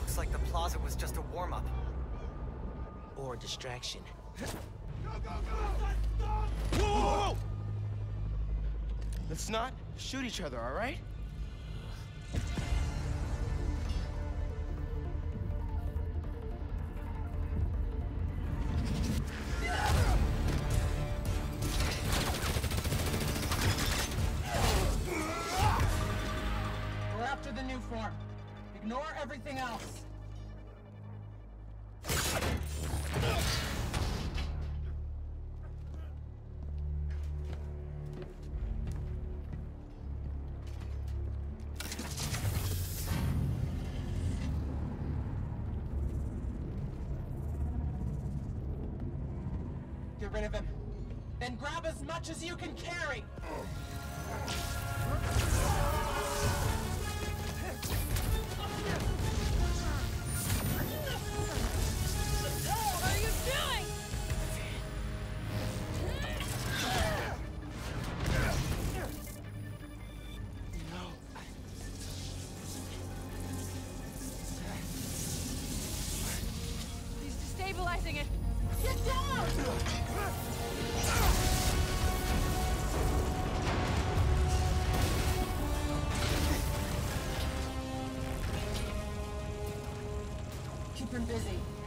Looks like the plaza was just a warm-up. Or a distraction. Go, go, go! Whoa! Let's not shoot each other, alright? rid of him. Then grab as much as you can carry. been busy.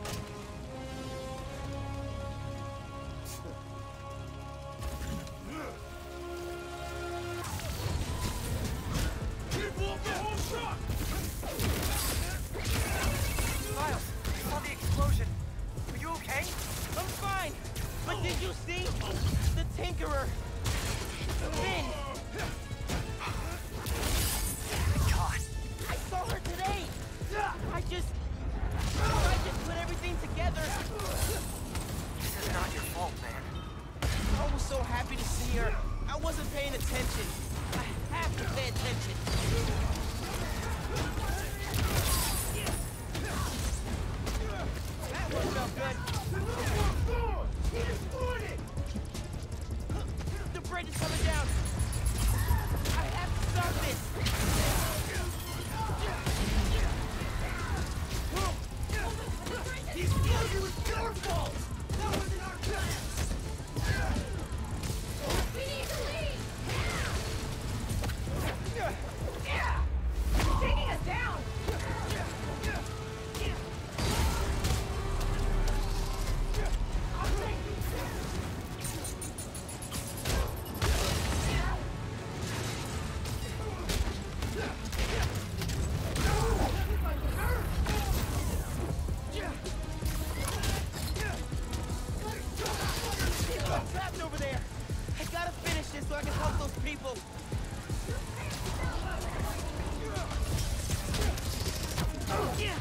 finish this so I can help those people. Yeah.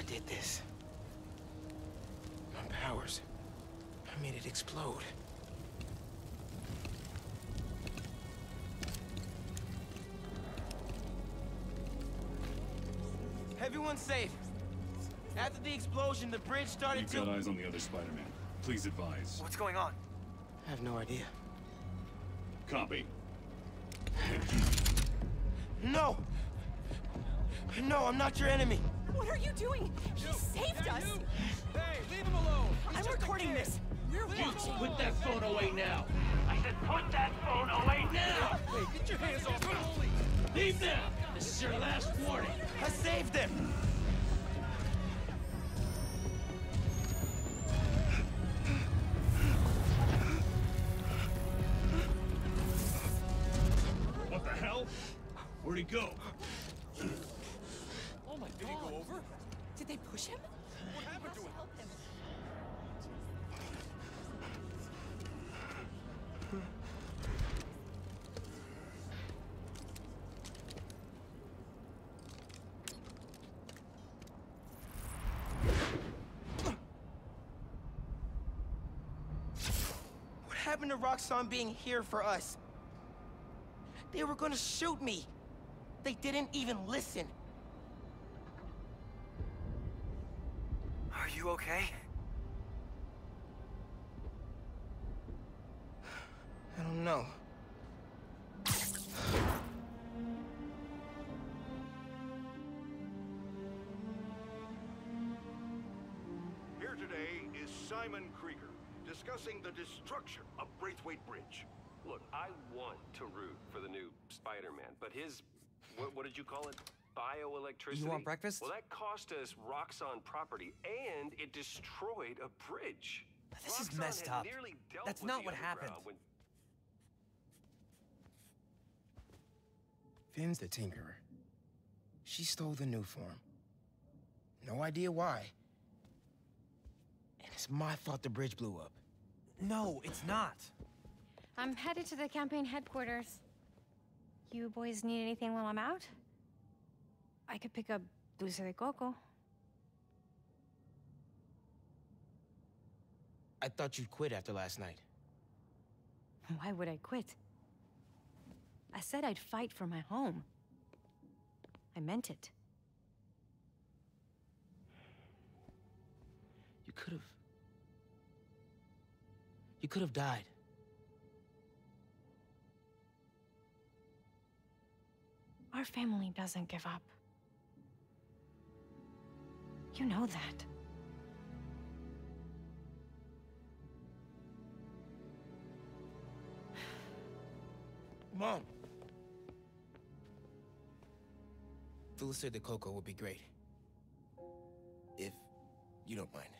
I did this. My powers. I made it explode. Everyone's safe. After the explosion, the bridge started You've to... got eyes on the other Spider-Man. Please advise. What's going on? I have no idea. Copy. No! No, I'm not your enemy. What are you doing? He saved us! Hey, leave him alone! I'm recording this. We're watching. Put that phone away now. I said put that phone away now. Hey, get your hands off me! Leave now. This is your last warning. I saved him! Happened to Roxxon being here for us? They were gonna shoot me. They didn't even listen. Are you okay? I don't know. Discussing the destruction of Braithwaite Bridge. Look, I want to root for the new Spider-Man, but his, what, what did you call it? Bioelectricity? You want breakfast? Well, that cost us Roxxon property, and it destroyed a bridge. This is messed up. nearly dealt That's with not the what happened. When... Finn's the Tinkerer. She stole the Nuform. No idea why. And it's my fault the bridge blew up. No, it's not. I'm headed to the campaign headquarters. You boys need anything while I'm out? I could pick up dulce de coco. I thought you'd quit after last night. Why would I quit? I said I'd fight for my home. I meant it. You could have. You could have died. Our family doesn't give up. You know that. Mom! Dulce de coco would be great. If you don't mind.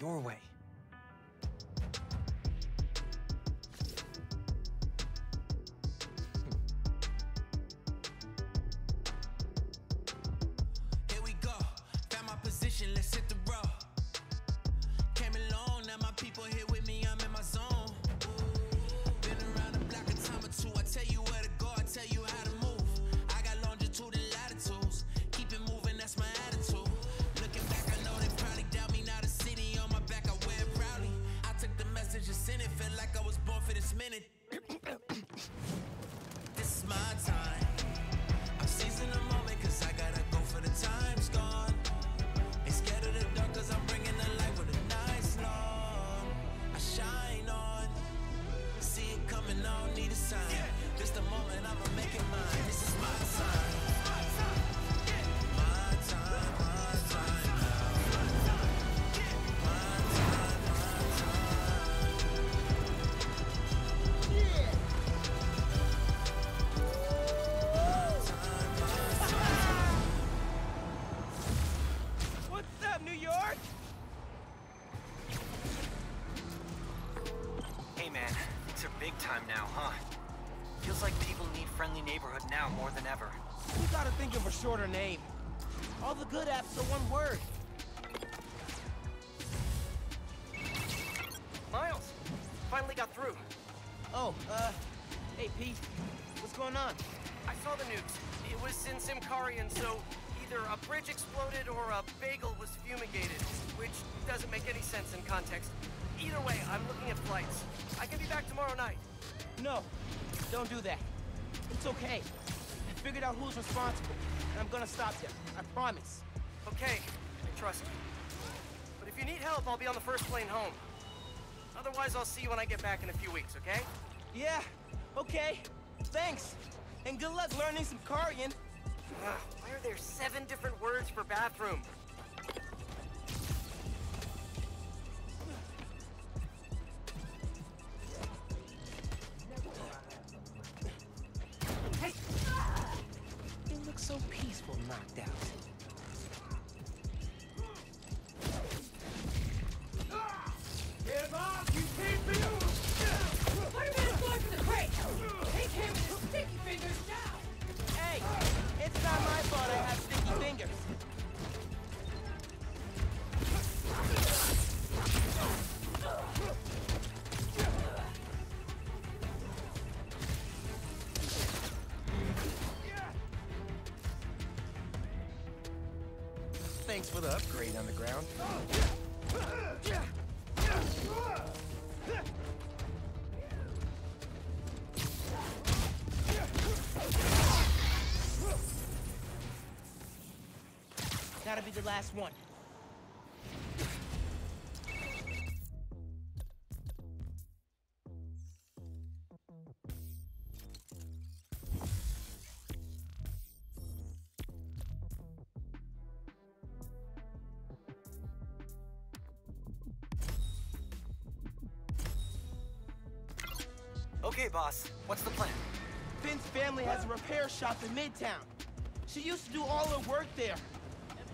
Your way. Now more than ever. You gotta think of a shorter name. All the good apps are one word. Miles! Finally got through. Oh, uh, hey Pete, what's going on? I saw the news. It was in Symkarian, so either a bridge exploded or a bagel was fumigated, which doesn't make any sense in context. Either way, I'm looking at flights. I can be back tomorrow night. No, don't do that. It's okay. I figured out who's responsible, and I'm gonna stop them. I promise. Okay, I trust you. But if you need help, I'll be on the first plane home. Otherwise, I'll see you when I get back in a few weeks, okay? Yeah, okay. Thanks. And good luck learning Symkarian. Ah, why are there seven different words for bathroom? Thanks for the upgrade, Underground. That'll be the last one. What's the plan? Finn's family has a repair shop in Midtown. She used to do all her work there.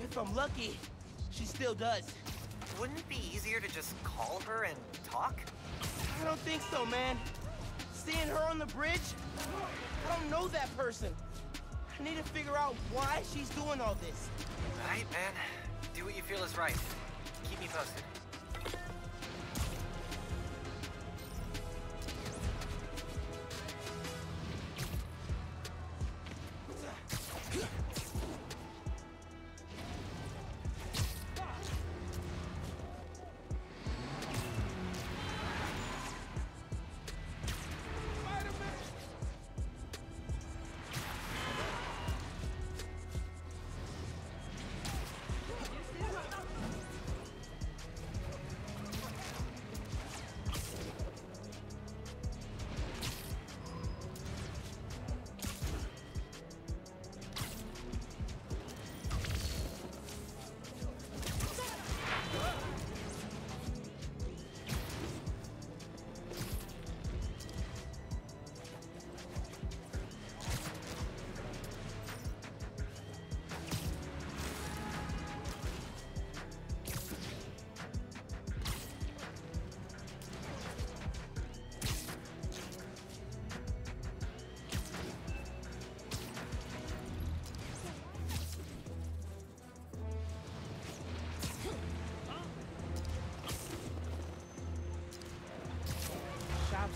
If I'm lucky, she still does. Wouldn't it be easier to just call her and talk? I don't think so, man. Seeing her on the bridge, I don't know that person. I need to figure out why she's doing all this. Alright, man. Do what you feel is right. Keep me posted.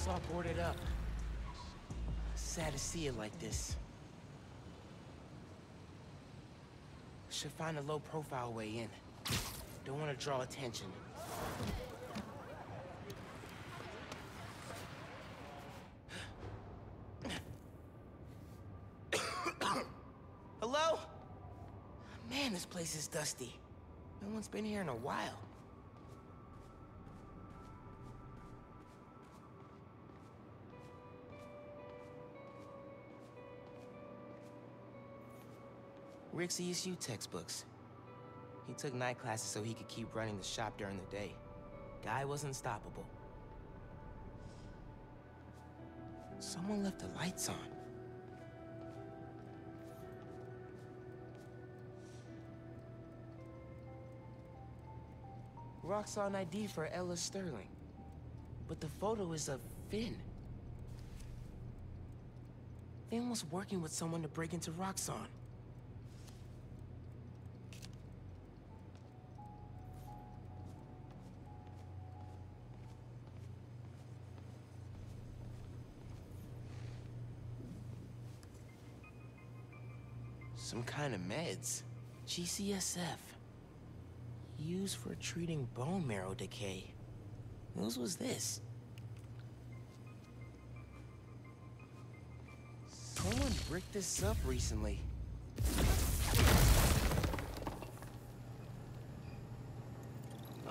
All boarded up. Sad to see it like this. Should find a low-profile way in. Don't want to draw attention. Hello? Man, this place is dusty. No one's been here in a while. Rick's ESU textbooks. He took night classes so he could keep running the shop during the day. Guy was unstoppable. Someone left the lights on. Roxxon ID for Ella Sterling. But the photo is of Finn. Finn was working with someone to break into Roxxon. Some kind of meds. GCSF. Used for treating bone marrow decay. Whose was this? Someone bricked this up recently.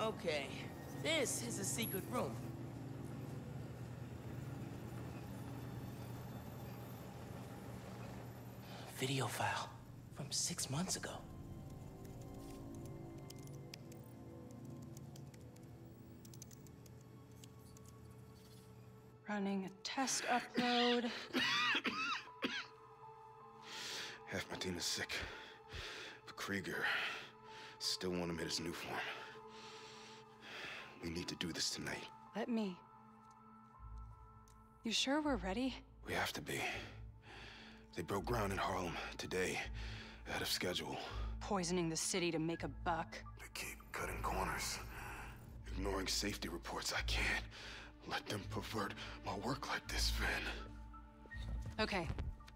Okay, this is a secret room. Video file from six months ago. Running a test upload. Half my team is sick. But Krieger still want him in his new form. We need to do this tonight. Let me. You sure we're ready? We have to be. They broke ground in Harlem today, ahead of schedule. Poisoning the city to make a buck. They keep cutting corners, ignoring safety reports. I can't let them pervert my work like this, Finn. Okay.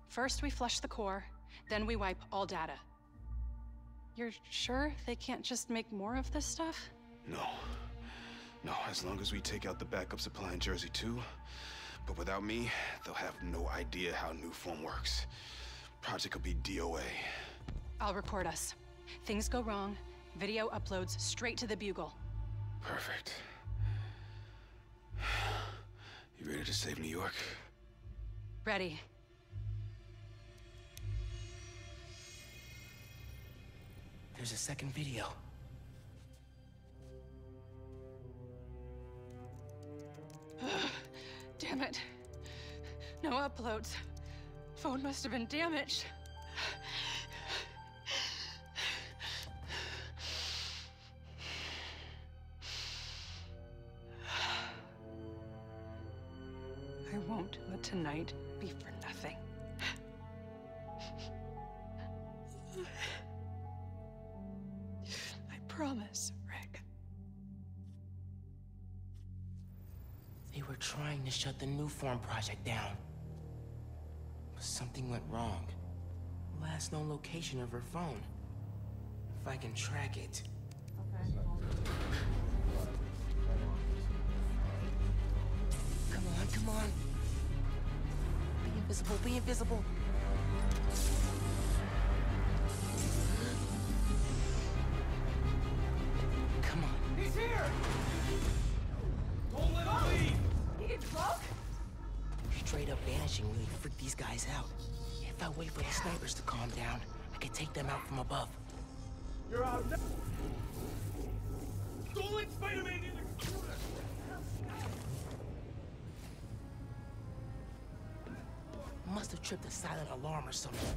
First we flush the core, then we wipe all data. You're sure they can't just make more of this stuff? No. No, as long as we take out the backup supply in Jersey too. But without me, they'll have no idea how Nuform works. Project will be DOA. I'll report us. Things go wrong, video uploads straight to the Bugle. Perfect. You ready to save New York? Ready. There's a second video. Damn it. No uploads. Phone must have been damaged. Shut the Nuform project down. But something went wrong. Last known location of her phone. If I can track it. Come on, come on. Be invisible, be invisible. Vanishing really freaked these guys out. If I wait for the snipers to calm down, I can take them out from above. You're out now! Don't let Spider-Man in the... Must have tripped a silent alarm or something.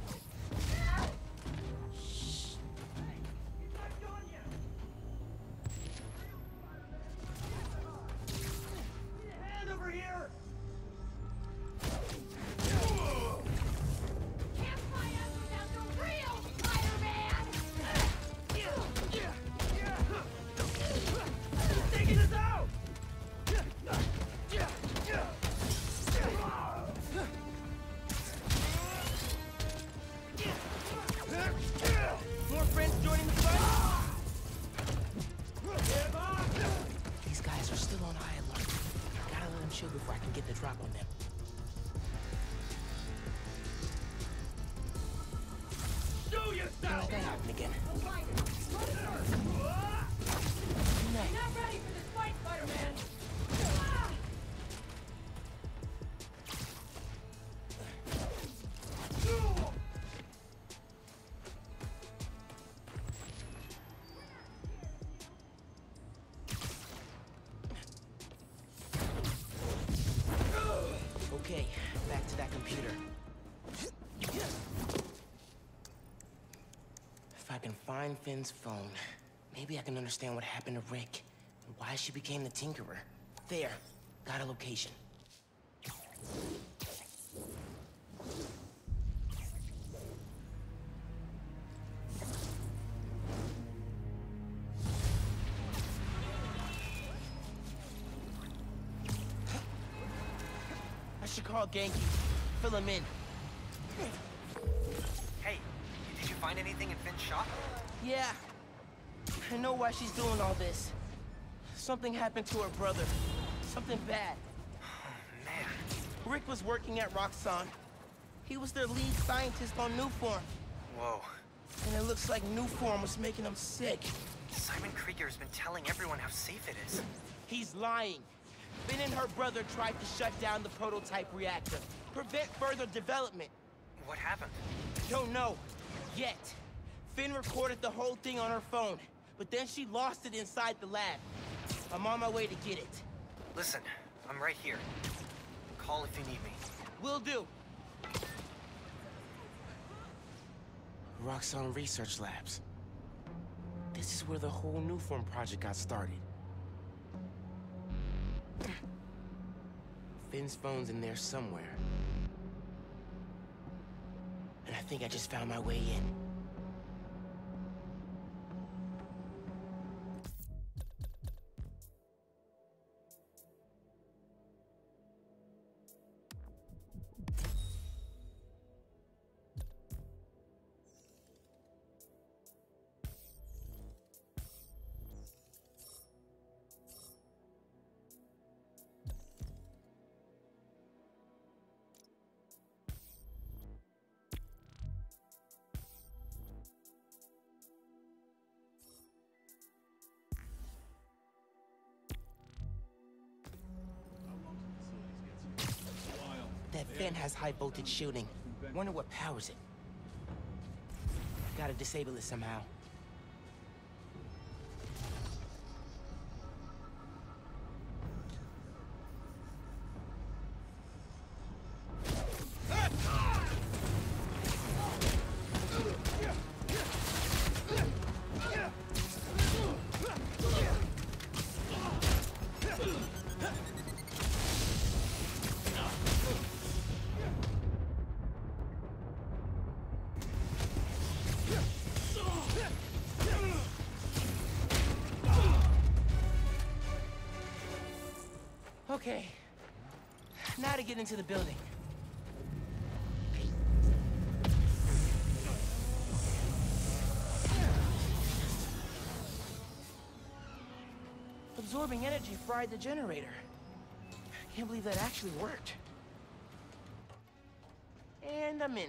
Find Finn's phone, maybe I can understand what happened to Rick and why she became the Tinkerer. There, got a location. I should call Ganke. Fill him in. She's doing all this. Something happened to her brother. Something bad. Man, Rick was working at Roxxon. He was their lead scientist on Nuform. whoa. And it looks like Nuform was making him sick. Simon Krieger's been telling everyone how safe it is. He's lying. Finn and her brother tried to shut down the prototype reactor. Prevent further development. What happened? Don't know. Yet. Finn recorded the whole thing on her phone. But then she lost it inside the lab. I'm on my way to get it. Listen, I'm right here. Call if you need me. Will do. Roxxon Research Labs. This is where the whole Nuform project got started. Finn's phone's in there somewhere. And I think I just found my way in. Vent has high voltage shooting. Wonder what powers it. Gotta disable it somehow. Into the building. Absorbing energy fried the generator. I can't believe that actually worked. And I'm in.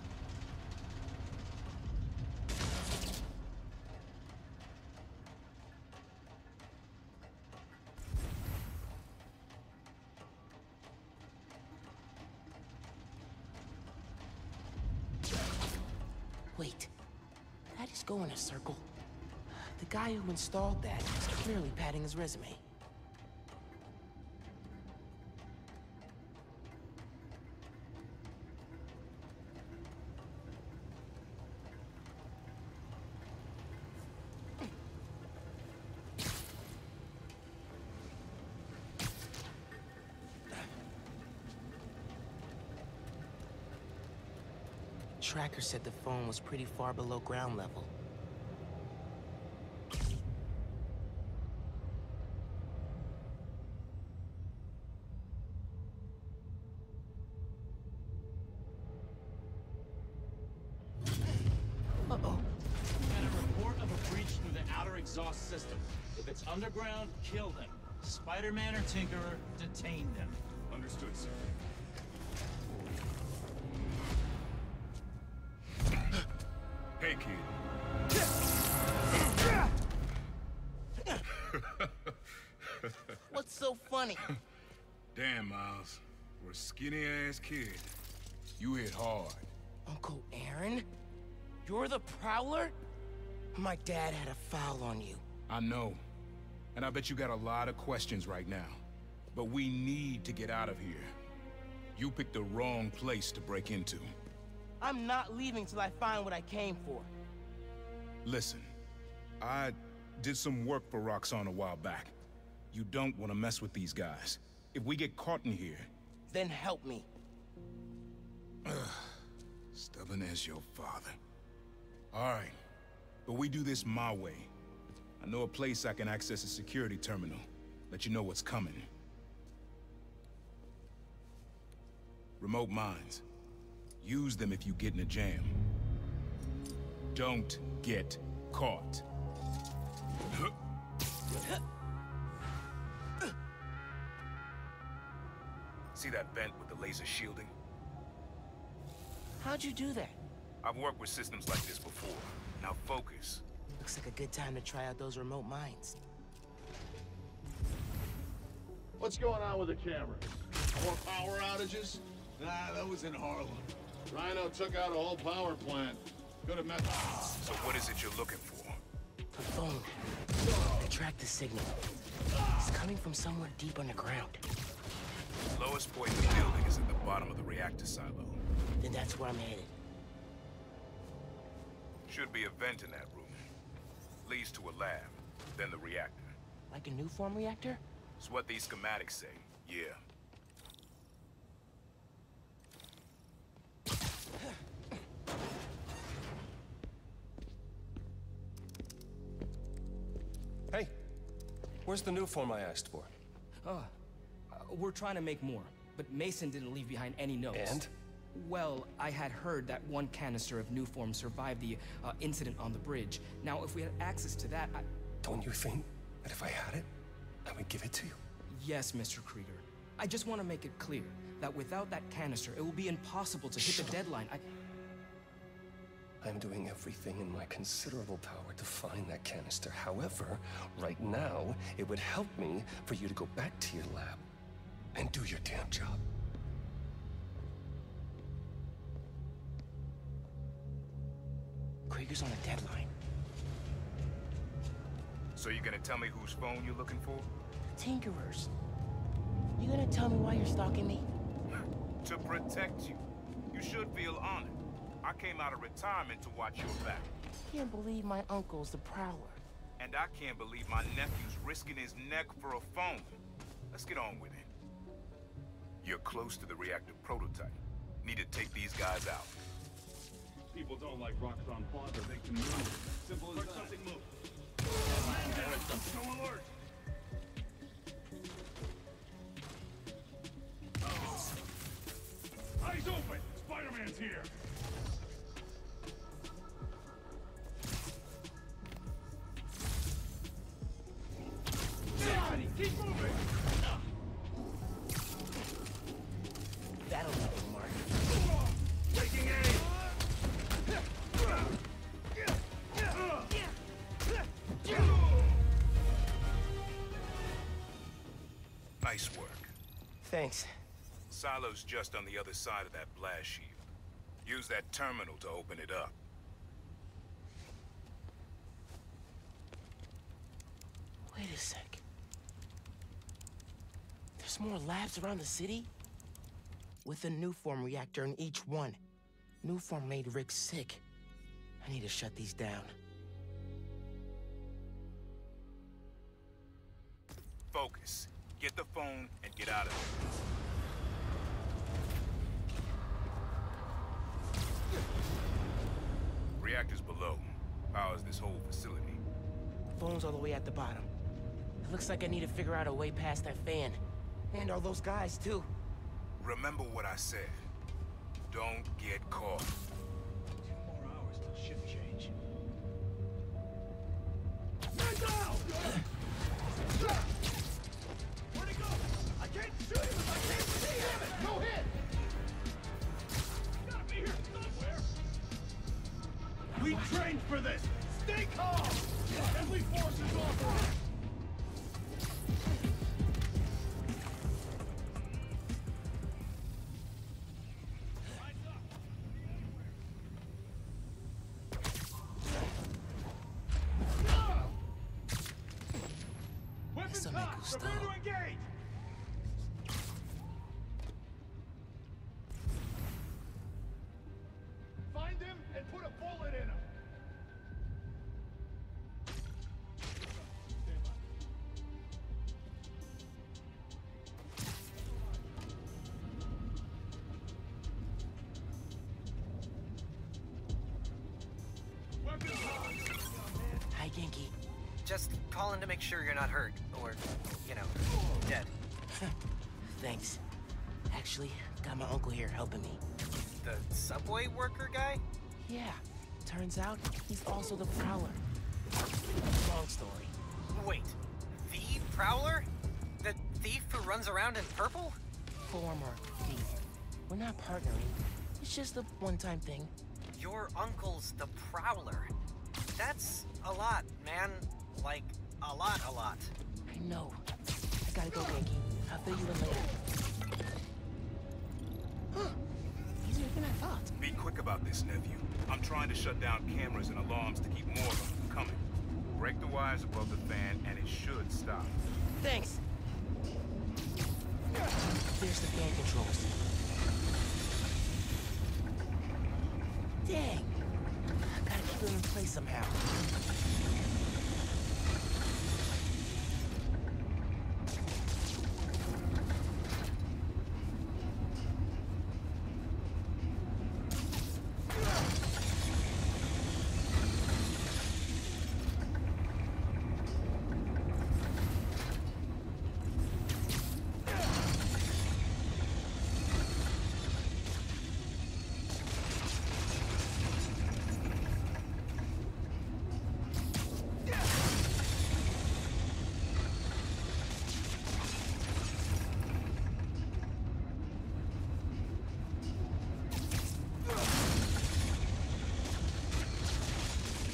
Wait, that is go in a circle. The guy who installed that is clearly padding his resume. Tracker said the phone was pretty far below ground level. exhaust system. If it's underground, kill them. Spider-Man or Tinkerer, detain them. Understood, sir. Funny? Damn, Miles. For a skinny-ass kid, you hit hard. Uncle Aaron? You're the Prowler? My dad had a foul on you. I know. And I bet you got a lot of questions right now. But we need to get out of here. You picked the wrong place to break into. I'm not leaving till I find what I came for. Listen, I did some work for Roxxon a while back. You don't want to mess with these guys. If we get caught in here... Then help me. Stubborn as your father. All right, but we do this my way. I know a place I can access a security terminal. Let you know what's coming. Remote mines. Use them if you get in a jam. Don't get caught. See that vent with the laser shielding? How'd you do that? I've worked with systems like this before. Now focus. Looks like a good time to try out those remote mines. What's going on with the cameras? More power outages? Nah, that was in Harlem. Rhino took out a whole power plant. Could have met. So what is it you're looking for? A phone. I tracked the signal. It's coming from somewhere deep underground. Lowest point in the building is at the bottom of the reactor silo. Then that's where I'm headed. Should be a vent in that room. Leads to a lab, then the reactor. Like a Nuform reactor? It's what these schematics say, yeah. Hey, where's the Nuform I asked for? Oh, we're trying to make more, but Mason didn't leave behind any notes. And? Well, I had heard that one canister of Nuform survived the uh, incident on the bridge. Now, if we had access to that, I... Don't you think that if I had it, I would give it to you? Yes, Mr. Krieger. I just want to make it clear that without that canister, it will be impossible to hit the deadline. I... I'm doing everything in my considerable power to find that canister. However, right now, it would help me for you to go back to your lab and do your damn job. Krieger's on a deadline. So you're gonna tell me whose phone you're looking for? Tinkerers. You gonna tell me why you're stalking me? to protect you. You should feel honored. I came out of retirement to watch your back. Can't believe my uncle's the Prowler. And I can't believe my nephew's risking his neck for a phone. Let's get on with it. You're close to the reactor prototype. Need to take these guys out. People don't like Roxxon Plaza. They can move. Simple as that. something move. No alert! Oh. Eyes open! Spider-Man's here! Keep moving! Thanks. Silo's just on the other side of that blast shield. Use that terminal to open it up. Wait a sec. There's more labs around the city? With a Nuform reactor in each one. Nuform made Rick sick. I need to shut these down. Focus. Get the phone and get out of there. Reactors below. Powers this whole facility. Phone's all the way at the bottom. It looks like I need to figure out a way past that fan. And all those guys, too. Remember what I said. Don't get caught. Two more hours till shift change. Hands We for this! Stay calm! Deadly forces operate! Eso me gustó. Make sure you're not hurt, or, you know, dead. Thanks. Actually, got my uncle here helping me. The subway worker guy? Yeah. Turns out he's also the Prowler. Long story. Wait, the Prowler? The thief who runs around in purple? Former thief. We're not partnering. It's just a one-time thing. Your uncle's the Prowler. That's a lot, man. Like, a lot, a lot. I know. I gotta go, Ganke. I'll fill you in later. Easier than I thought. Be quick about this, nephew. I'm trying to shut down cameras and alarms to keep more of them from coming. Break the wires above the fan and it should stop. Thanks. There's the fan controls. Dang. Gotta keep them in place somehow.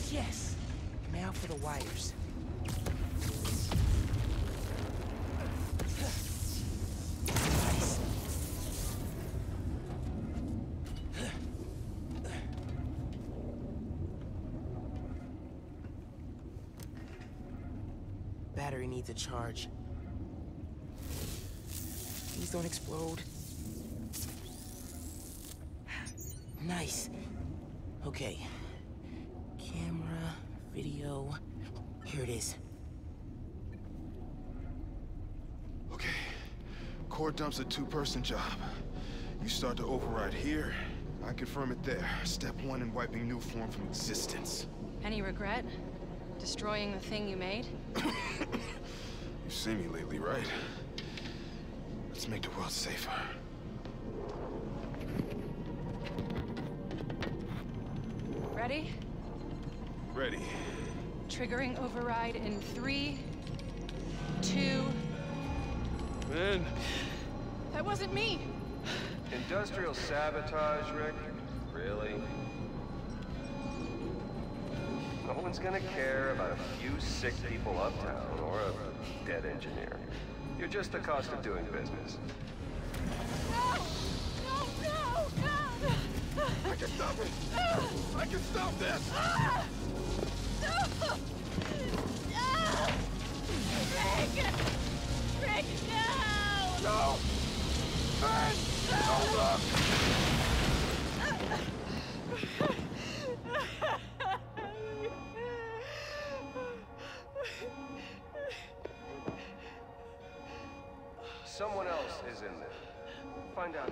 Yes. Now for the wires. Battery needs a charge. Please don't explode. Nice. Okay. Camera, video. Here it is. Okay. Core dump's a two-person job. You start to override here, I confirm it there. Step one in wiping Nuform from existence. Any regret? Destroying the thing you made? You've seen me lately, right? Let's make the world safer. Ready? Ready. Triggering override in three, two. Man. That wasn't me. Industrial sabotage, Rick? Really? No one's gonna care about a few sick people uptown or a dead engineer. You're just the cost of doing business. No! No, no, no! I can stop it! I can stop this! Ah! Someone else is in there. Find out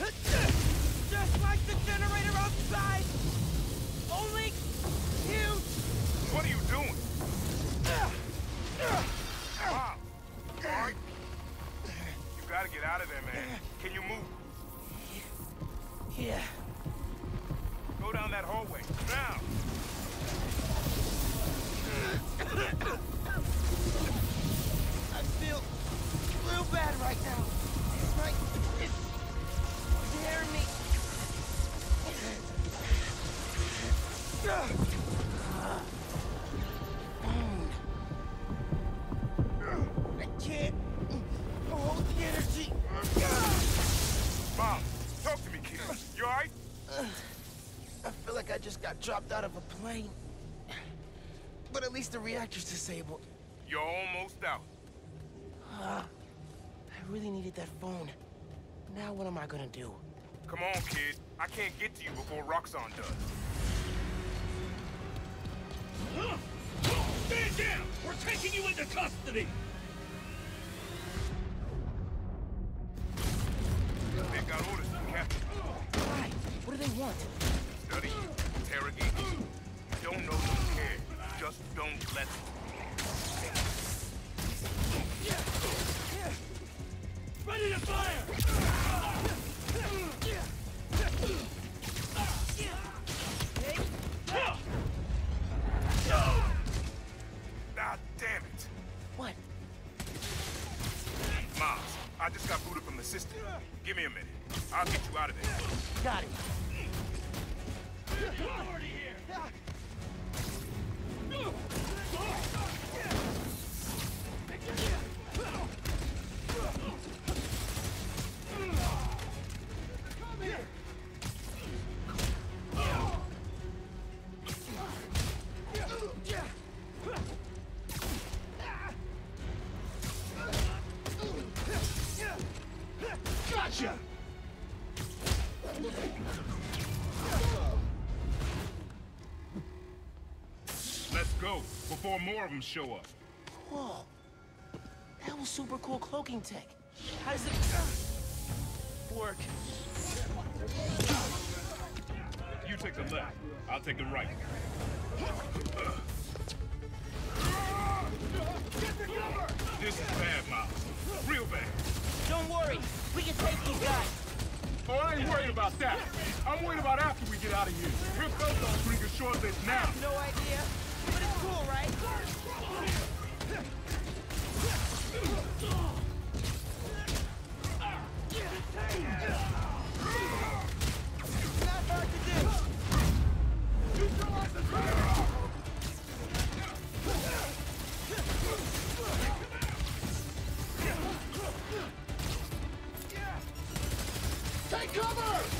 Just like the generator outside! Only huge! What are you doing? Mom! Alright? You gotta get out of there, man. Can you move? Yeah. Go down that hallway. Now! I feel real bad right now. Dropped out of a plane. But at least the reactor's disabled. You're almost out. Ah, I really needed that phone. Now what am I gonna do? Come on, kid. I can't get to you before Roxxon does. Stand down! We're taking you into custody! They got orders from Captain. Why? What do they want? Study interrogate. Don't know, don't care. Just don't let them. Ready to fire! I'll get you out of there. Got it. More of them show up. Whoa. That was super cool cloaking tech. How does it work? You take the left. I'll take the right. This is bad, Miles. Real bad. Don't worry. We can take these guys. Oh, I ain't worried about that. I'm worried about after we get out of here. We're both on bring a short list now. No idea. Cover!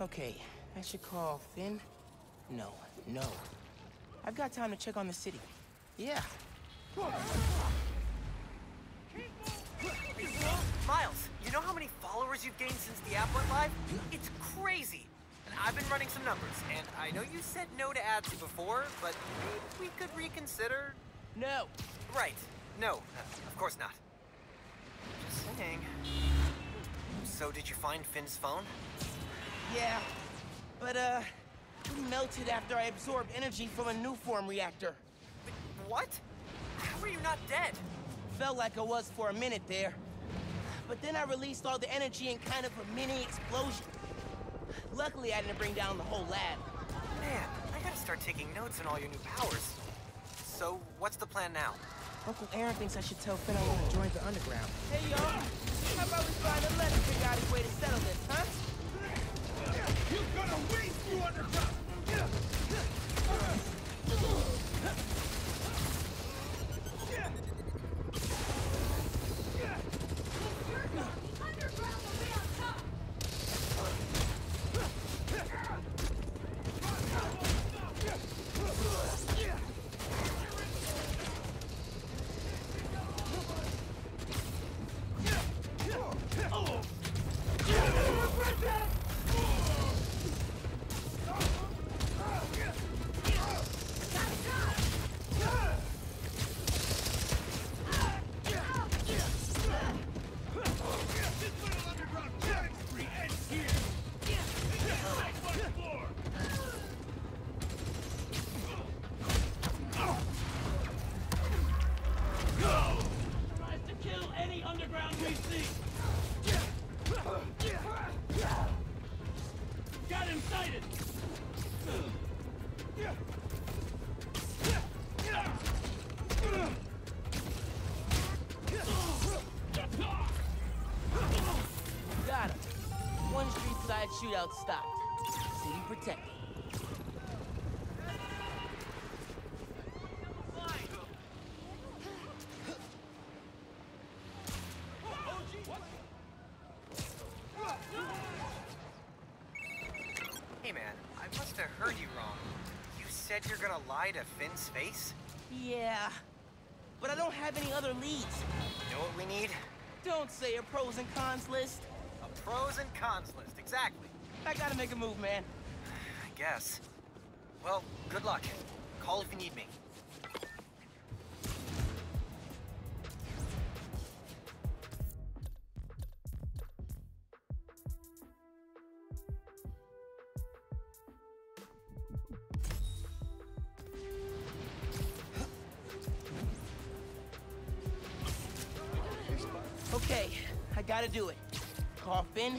Okay, I should call Finn. No, no. I've got time to check on the city. Yeah. Miles, you know how many followers you've gained since the app went live? It's crazy. And I've been running some numbers, and I know you said no to ads before, but maybe we could reconsider. No. Right. No, uh, of course not. Just saying. So did you find Finn's phone? Yeah, but, uh, he melted after I absorbed energy from a Nuform reactor. What? How are you not dead? Felt like I was for a minute there. But then I released all the energy in kind of a mini explosion. Luckily, I didn't bring down the whole lab. Man, I gotta start taking notes on all your new powers. So, what's the plan now? Uncle Aaron thinks I should tell Finn I want to join the Underground. Hey, y'all. How about we find a letter figure out his way to settle this, huh? You gonna wait through underground! Side shootout stopped. City protected. Hey man, I must have heard you wrong. You said you're gonna lie to Finn's face? Yeah, but I don't have any other leads. You know what we need? Don't say a pros and cons list. A pros and cons list, exactly. I gotta make a move, man. I guess. Well, good luck. Call if you need me. Okay, I gotta do it. Call Finn,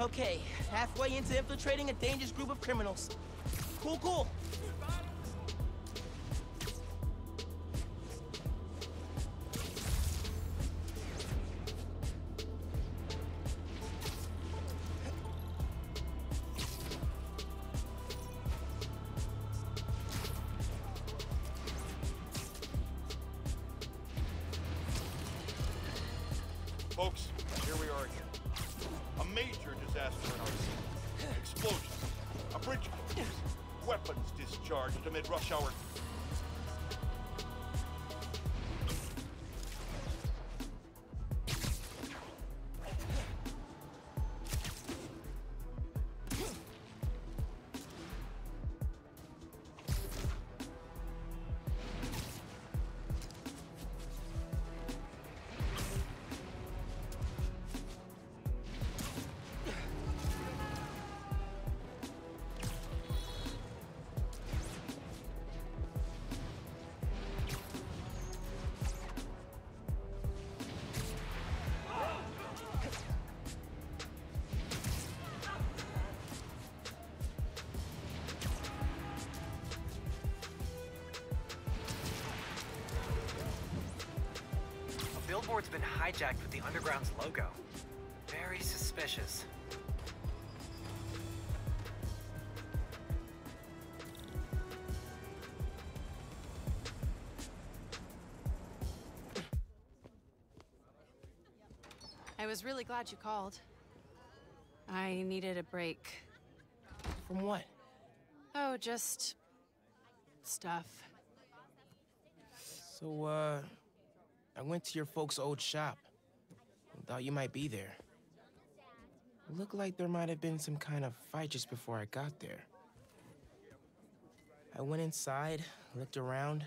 Okay, halfway into infiltrating a dangerous group of criminals. Cool, cool. Billboard's been hijacked with the Underground's logo. Very suspicious. I was really glad you called. I needed a break. From what? Oh, just. stuff. So, uh, I went to your folks' old shop. Thought you might be there. Looked like there might have been some kind of fight just before I got there. I went inside, looked around,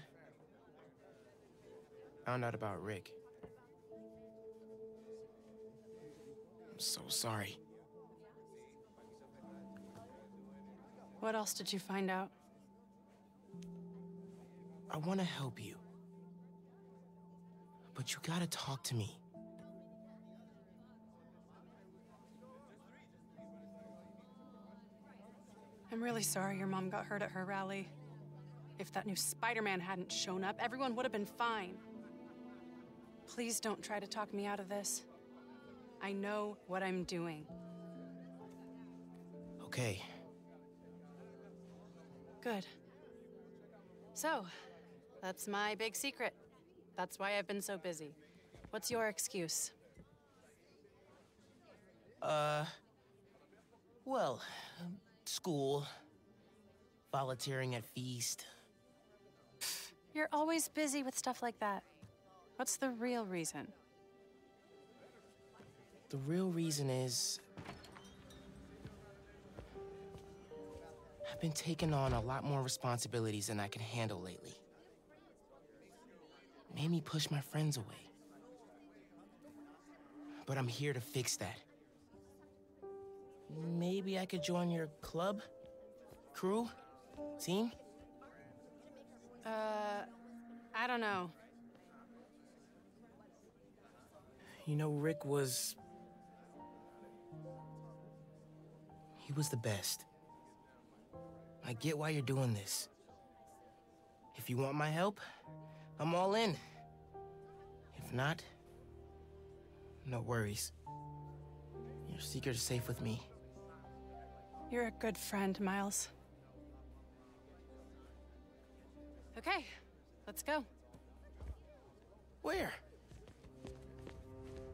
found out about Rick. I'm so sorry. What else did you find out? I want to help you. But you gotta talk to me. I'm really sorry your mom got hurt at her rally. If that new Spider Man hadn't shown up, everyone would have been fine. Please don't try to talk me out of this. I know what I'm doing. Okay. Good. So, that's my big secret. That's why I've been so busy. What's your excuse? Uh. Well, school, volunteering at Feast. You're always busy with stuff like that. What's the real reason? The real reason is. I've been taking on a lot more responsibilities than I can handle lately. Made me push my friends away. But I'm here to fix that. Maybe I could join your club? Crew? Team? Uh, I don't know. You know, Rick was. He was the best. I get why you're doing this. If you want my help, I'm all in. If not, no worries. Your secret is safe with me. You're a good friend, Miles. Okay, let's go. Where?